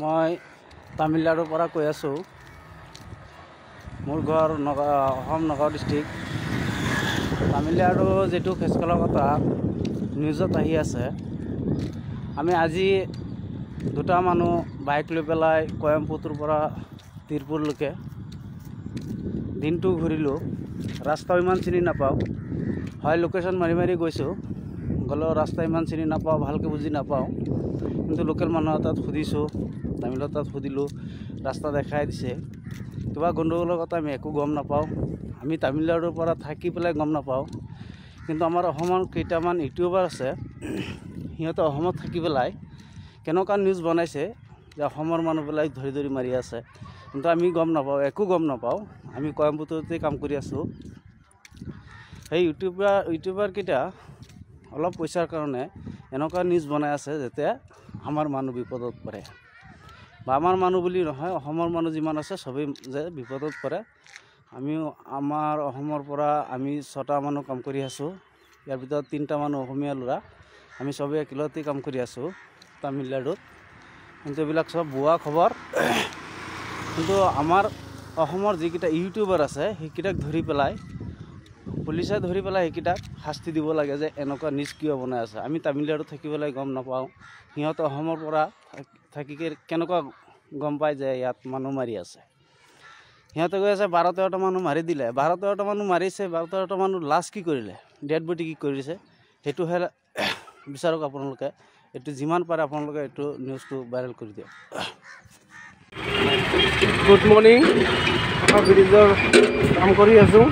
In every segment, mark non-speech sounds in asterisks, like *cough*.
মই তামিলনাডুৰ পৰা কৈ আছোঁ। মোৰ ঘৰ নগাঁও অসম নগাঁও ডিষ্ট্ৰিক্ট। তামিলনাডু যিটো ফেচকলৰ কথা নিউজত আহি আছে আমি আজি দুটা মানুহ বাইক লৈ পেলাই কয়ম্পুটোৰ পৰা তিৰপুৰলৈকে দিনটো ঘূৰিলোঁ। ৰাস্তাও ইমান চিনি নাপাওঁ। হয় লোকেশ্যন মাৰি মাৰি গৈছোঁ। গ'লেও ৰাস্তা ইমান চিনি নাপাওঁ ভালকৈ বুজি নাপাওঁ। কিন্তু লোকেল মানুহৰ তাত সুধিছোঁ তামিলৰ তাত সুধিলোঁ ৰাস্তা দেখাই দিছে। কিবা গণ্ডগোলৰ কথা আমি একো গম নাপাওঁ। আমি তামিলনাডুৰ পৰা থাকি পেলাই গম নাপাওঁ। কিন্তু আমাৰ অসমৰ কেইটামান ইউটিউবাৰ আছে সিহঁতে অসমত থাকি পেলাই কেনেকুৱা নিউজ বনাইছে যে অসমৰ মানুহবিলাক ধৰি ধৰি মাৰি আছে। কিন্তু আমি গম নাপাওঁ একো গম নাপাওঁ। আমি কয়ম্পুটুৰতে কাম কৰি আছোঁ। সেই ইউটিউবাৰ ইউটিউবাৰকেইটা অলপ পইচাৰ কাৰণে এনেকুৱা নিউজ বনাই আছে যাতে আমাৰ মানুহ বিপদত পৰে। বা আমাৰ মানুহ বুলি নহয় অসমৰ মানুহ যিমান আছে চবেই যে বিপদত পৰে। আমিও আমাৰ অসমৰ পৰা আমি ছটা মানুহ কাম কৰি আছোঁ। ইয়াৰ ভিতৰত তিনিটা মানুহ অসমীয়া ল'ৰা। আমি চবেই একেলগতে কাম কৰি আছোঁ তামিলনাডুত। কিন্তু এইবিলাক চব ভুৱা খবৰ। কিন্তু আমাৰ অসমৰ যিকেইটা ইউটিউবাৰ আছে সেইকেইটাক ধৰি পেলাই পুলিচে ধৰি পেলাই সেইকেইটাক শাস্তি দিব লাগে যে এনেকুৱা নিউজ কিয় বনাই আছে। আমি তামিলনাডুত থাকিবলৈ গম নাপাওঁ। সিহঁত অসমৰ পৰা থাকি কেনেকুৱা গম পায় যে ইয়াত মানুহ মাৰি আছে। সিহঁতে কৈ আছে বাৰ তেৰটা মানুহ মাৰি দিলে। বাৰ তেৰটা মানুহ মাৰিছে বাৰ তেৰটা মানুহ লাষ্ট কি কৰিলে? ডেড বডি কি কৰিছে? সেইটোহে *coughs* বিচাৰক আপোনালোকে। এইটো যিমান পাৰে আপোনালোকে এইটো নিউজটো ভাইৰেল কৰি দিয়ক। গুড মৰ্ণিং ব্ৰিজৰ কাম কৰি আছোঁ।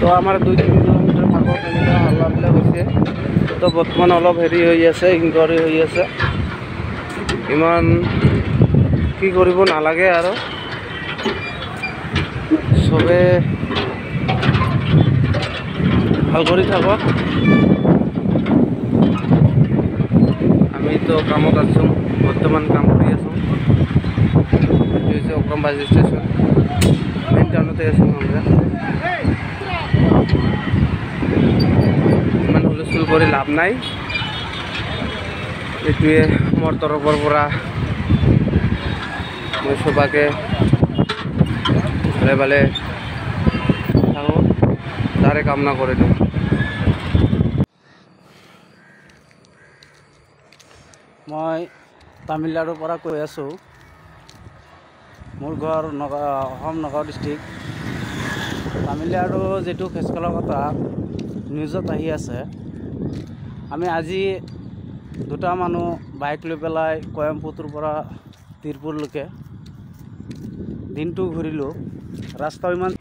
তো আমাৰ দুই তিনি কিলোমিটাৰ ভাগত এনেকুৱা হাল্লাবিলাক হৈছে। তো বৰ্তমান অলপ হেৰি হৈ আছে ইনকুৱাৰী হৈ আছে। ইমান কি কৰিব নালাগে আৰু। চবে ভাল কৰি থাকক। আমিতো কামত আছোঁ বৰ্তমান কাম কৰি আছোঁ। এইটো হৈছে অক্ৰম বাছ ষ্টেচন। মেইন টাউনতে আছোঁ আমৰা ইমান হুলস্থুল কৰি লাভ নাই। এইটোৱে মোৰ তৰফৰ পৰা মই চবাকে ভালে ভালে থাকোঁ। তাৰে কামনা কৰিলোঁ মই তামিলনাডুৰ পৰা কৈ আছোঁ। মোৰ ঘৰ নগাঁও অসম নগাঁও ডিষ্ট্ৰিক্ট তামিলনাডু যিটো ফেচকলৰ কথা নিউজত আহি আছে। আমি আজি দুটা মানুহ বাইক লৈ পেলাই কয়ম্পুটোৰ পৰা তিৰপুৰলৈকে দিনটো ঘূৰিলোঁ। ৰাস্তাও ইমান